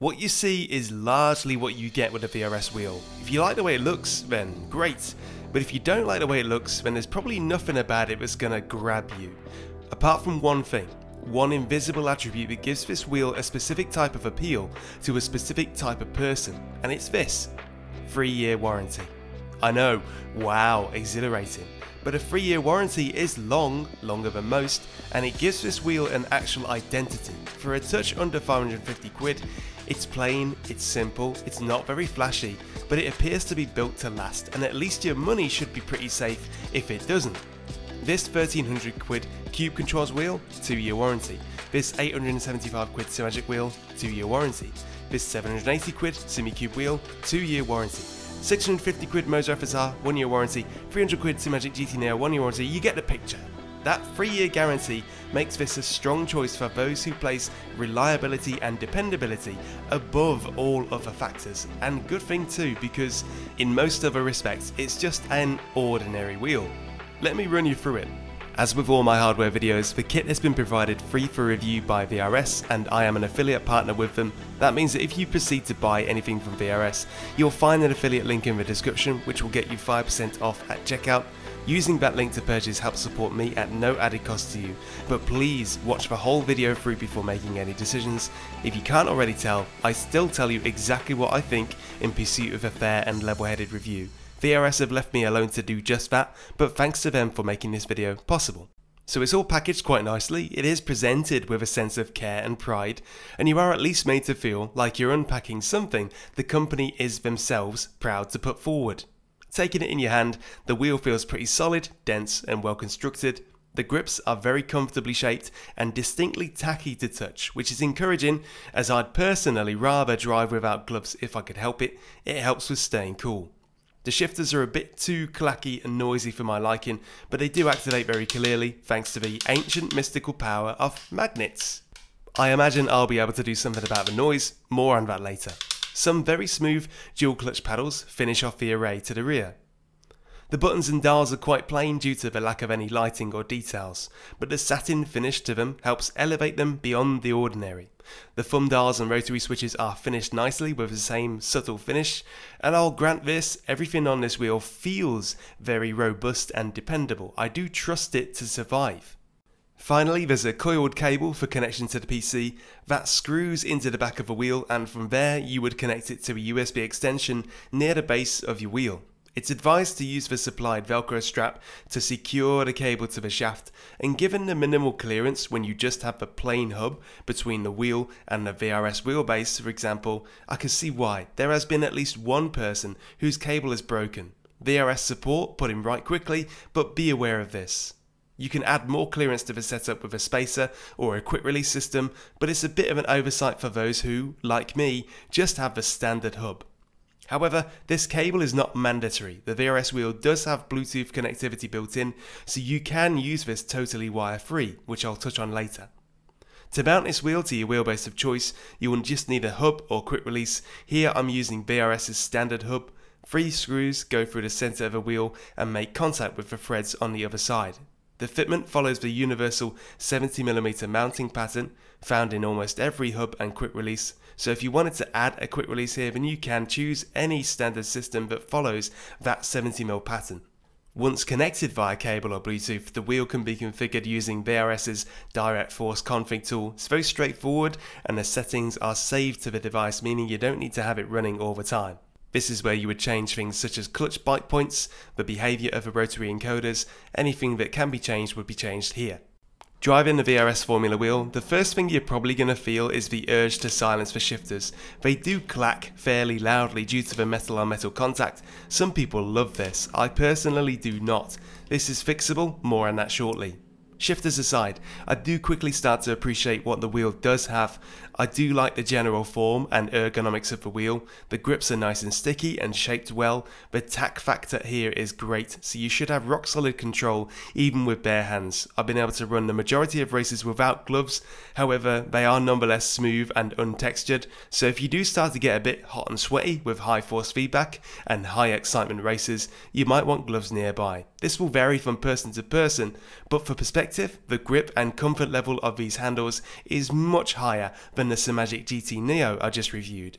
What you see is largely what you get with a VRS wheel. If you like the way it looks, then great. But if you don't like the way it looks, then there's probably nothing about it that's gonna grab you. Apart from one thing, one invisible attribute that gives this wheel a specific type of appeal to a specific type of person, and it's this 3 year warranty. I know, wow, exhilarating. But a 3 year warranty is long, longer than most, and it gives this wheel an actual identity. For a touch under 550 quid, it's plain, it's simple, it's not very flashy, but it appears to be built to last, and at least your money should be pretty safe if it doesn't. This 1300 quid Cube Controls wheel, 2 year warranty. This 875 quid Simagic wheel, 2 year warranty. This 780 quid Simucube wheel, 2 year warranty. 650 quid Moza FSR, 1 year warranty. 300 quid Simagic GT Neo, 1 year warranty. You get the picture. That 3 year guarantee makes this a strong choice for those who place reliability and dependability above all other factors. And good thing too, because in most other respects, it's just an ordinary wheel. Let me run you through it. As with all my hardware videos, the kit has been provided free for review by VRS and I am an affiliate partner with them. That means that if you proceed to buy anything from VRS, you'll find an affiliate link in the description which will get you 5% off at checkout Using that link to purchase helps support me at no added cost to you, but please watch the whole video through before making any decisions. If you can't already tell, I still tell you exactly what I think in pursuit of a fair and level-headed review. VRS have left me alone to do just that, but thanks to them for making this video possible. So it's all packaged quite nicely, it is presented with a sense of care and pride, and you are at least made to feel like you're unpacking something the company is themselves proud to put forward. Taking it in your hand, the wheel feels pretty solid, dense and well constructed. The grips are very comfortably shaped and distinctly tacky to touch, which is encouraging as I'd personally rather drive without gloves if I could help it, it helps with staying cool. The shifters are a bit too clacky and noisy for my liking, but they do activate very clearly thanks to the ancient mystical power of magnets. I imagine I'll be able to do something about the noise, more on that later. Some very smooth dual clutch paddles finish off the array to the rear. The buttons and dials are quite plain due to the lack of any lighting or details, but the satin finish to them helps elevate them beyond the ordinary. The thumb dials and rotary switches are finished nicely with the same subtle finish, and I'll grant this, everything on this wheel feels very robust and dependable. I do trust it to survive. Finally, there's a coiled cable for connection to the PC that screws into the back of the wheel and from there you would connect it to a USB extension near the base of your wheel. It's advised to use the supplied velcro strap to secure the cable to the shaft and given the minimal clearance when you just have the plain hub between the wheel and the VRS wheelbase for example, I can see why. There has been at least one person whose cable is broken. VRS support put in right quickly but be aware of this. You can add more clearance to the setup with a spacer or a quick release system, but it's a bit of an oversight for those who, like me, just have the standard hub. However, this cable is not mandatory. The VRS wheel does have Bluetooth connectivity built in, so you can use this totally wire free, which I'll touch on later. To mount this wheel to your wheelbase of choice, you will just need a hub or quick release. Here I'm using VRS's standard hub. Three screws go through the center of the wheel and make contact with the threads on the other side. The fitment follows the universal 70mm mounting pattern found in almost every hub and quick release, so if you wanted to add a quick release here then you can choose any standard system that follows that 70mm pattern. Once connected via cable or Bluetooth, the wheel can be configured using VRS's Direct Force config tool. It's very straightforward and the settings are saved to the device meaning you don't need to have it running all the time. This is where you would change things such as clutch bite points, the behaviour of the rotary encoders, anything that can be changed would be changed here. Driving the VRS Formula wheel, the first thing you're probably going to feel is the urge to silence the shifters. They do clack fairly loudly due to the metal on metal contact. Some people love this, I personally do not. This is fixable, more on that shortly. Shifters aside, I do quickly start to appreciate what the wheel does have. I do like the general form and ergonomics of the wheel. The grips are nice and sticky and shaped well. The tack factor here is great, so you should have rock solid control even with bare hands. I've been able to run the majority of races without gloves, however they are nonetheless smooth and untextured, so if you do start to get a bit hot and sweaty with high force feedback and high excitement races, you might want gloves nearby. This will vary from person to person, but for perspective, the grip and comfort level of these handles is much higher than the Simagic GT Neo I just reviewed.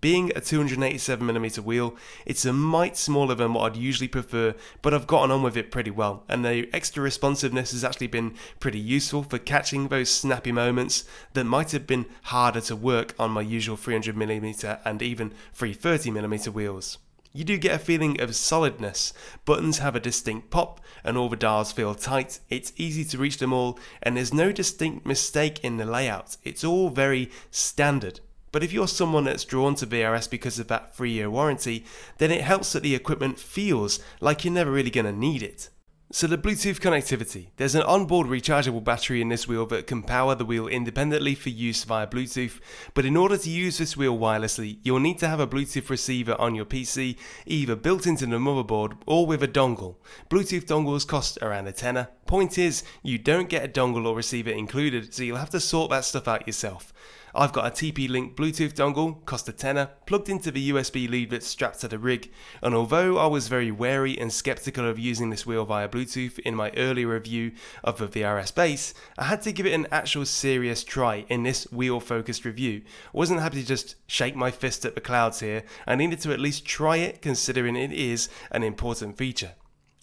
Being a 287mm wheel, it's a mite smaller than what I'd usually prefer, but I've gotten on with it pretty well, and the extra responsiveness has actually been pretty useful for catching those snappy moments that might have been harder to work on my usual 300mm and even 330mm wheels. You do get a feeling of solidness, buttons have a distinct pop and all the dials feel tight, it's easy to reach them all and there's no distinct mistake in the layout, it's all very standard. But if you're someone that's drawn to VRS because of that 3 year warranty, then it helps that the equipment feels like you're never really going to need it. So the Bluetooth connectivity. There's an onboard rechargeable battery in this wheel that can power the wheel independently for use via Bluetooth, but in order to use this wheel wirelessly, you'll need to have a Bluetooth receiver on your PC, either built into the motherboard or with a dongle. Bluetooth dongles cost around a tenner. Point is, you don't get a dongle or receiver included, so you'll have to sort that stuff out yourself. I've got a TP-Link Bluetooth dongle, cost a tenner, plugged into the USB lead that's strapped to the rig, and although I was very wary and skeptical of using this wheel via Bluetooth in my earlier review of the VRS base, I had to give it an actual serious try in this wheel-focused review. I wasn't happy to just shake my fist at the clouds here, I needed to at least try it considering it is an important feature.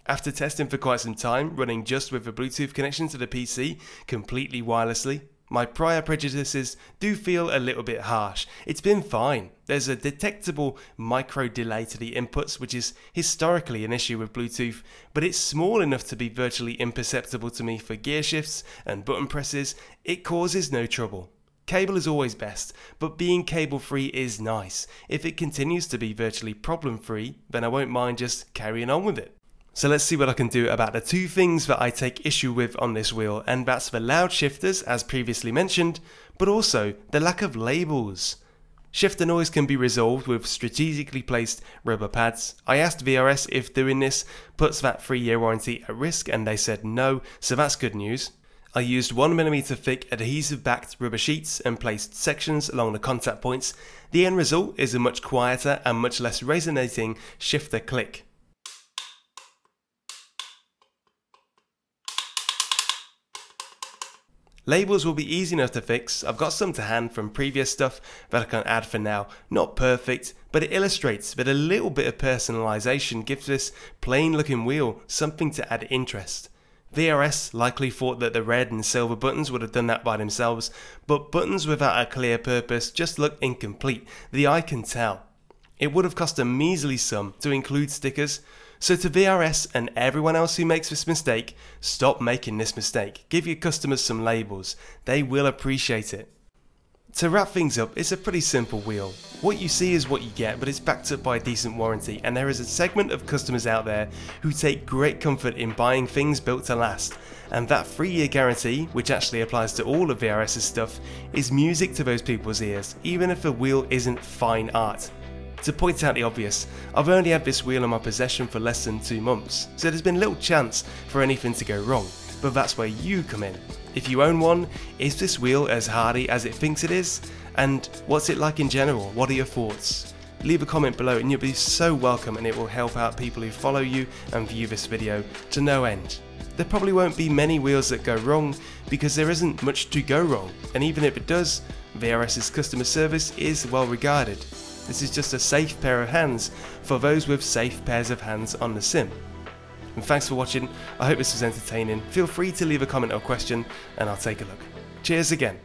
After testing for quite some time, running just with a Bluetooth connection to the PC, completely wirelessly, my prior prejudices do feel a little bit harsh. It's been fine. There's a detectable micro delay to the inputs, which is historically an issue with Bluetooth, but it's small enough to be virtually imperceptible to me for gear shifts and button presses. It causes no trouble. Cable is always best, but being cable free is nice. If it continues to be virtually problem free, then I won't mind just carrying on with it. So let's see what I can do about the two things that I take issue with on this wheel, and that's the loud shifters, as previously mentioned, but also the lack of labels. Shifter noise can be resolved with strategically placed rubber pads. I asked VRS if doing this puts that 3 year warranty at risk and they said no, so that's good news. I used 1mm thick adhesive backed rubber sheets and placed sections along the contact points. The end result is a much quieter and much less resonating shifter click. Labels will be easy enough to fix, I've got some to hand from previous stuff that I can add for now. Not perfect, but it illustrates that a little bit of personalisation gives this plain looking wheel something to add interest. VRS likely thought that the red and silver buttons would have done that by themselves, but buttons without a clear purpose just look incomplete, the eye can tell. It would have cost a measly sum to include stickers, so to VRS and everyone else who makes this mistake, stop making this mistake. Give your customers some labels. They will appreciate it. To wrap things up, it's a pretty simple wheel. What you see is what you get, but it's backed up by a decent warranty, and there is a segment of customers out there who take great comfort in buying things built to last. And that 3 year guarantee, which actually applies to all of VRS's stuff, is music to those people's ears, even if the wheel isn't fine art. To point out the obvious, I've only had this wheel in my possession for less than two months, so there's been little chance for anything to go wrong, but that's where you come in. If you own one, is this wheel as hardy as it thinks it is? And what's it like in general? What are your thoughts? Leave a comment below and you'll be so welcome and it will help out people who follow you and view this video to no end. There probably won't be many wheels that go wrong because there isn't much to go wrong and even if it does, VRS's customer service is well regarded. This is just a safe pair of hands for those with safe pairs of hands on the sim. And thanks for watching, I hope this was entertaining. Feel free to leave a comment or question and I'll take a look. Cheers again.